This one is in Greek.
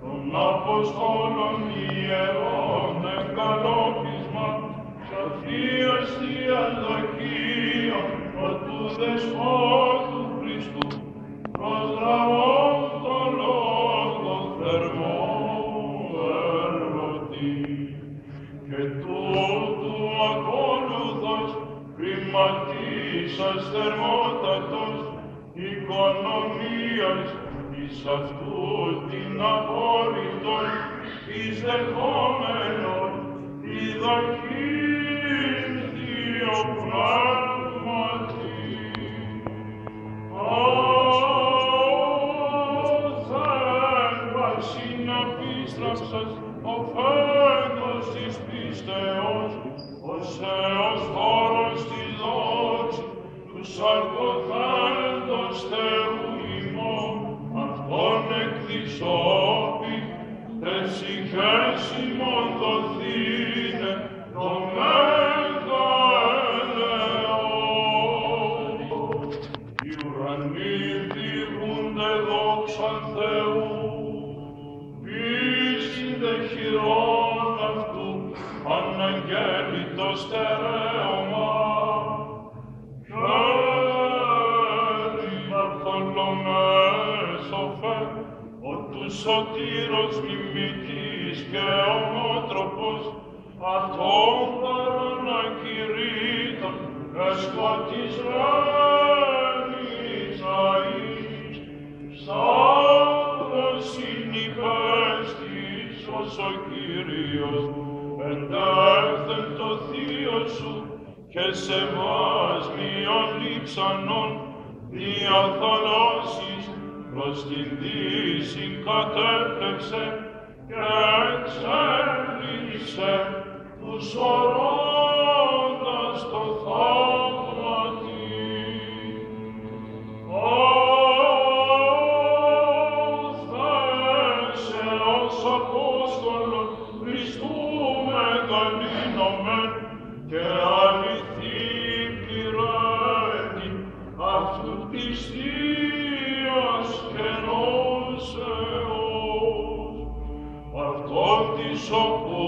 των Αποστόλων ιερών εγκαλόπισμα σ' αυτή αστεία δοκία του Δεσπότου Χριστού προς λαόν τον λόγο θερμό ερωτή. Και τούτου ακόλουθος πρηματίσας θερμότατος οικονομίας εις αυτούς την απόρριτον εις δεχόμενον η δοκήν Θείο πράγματι. Όθεν βασιναπίστραψας ο φέτος της πίστεως, ως Θεός χώρος της δόξης, τους σαρκοθέντος Θεού εκδισόπη, τες ηχές ημών δοθήνε, το μέγα ελεόν. Οι ουρανοί διηγούνται δόξαν Θεού, πίστηνται χειρών αυτού, αναγγέλει το στερέωμα. Σωτήρος μιμητής και ομότροπος, αυτόν παρανακηρύττων, εσκοτισμένης αείς, Σάββος συνηχέστης ως ο Κύριος, εντεύθεν το Θείο σου και σε βάσμιον λείψανον διαθανάσεις προς Gostildiis in cateplexem, et cernissem, tu soro Αυτόν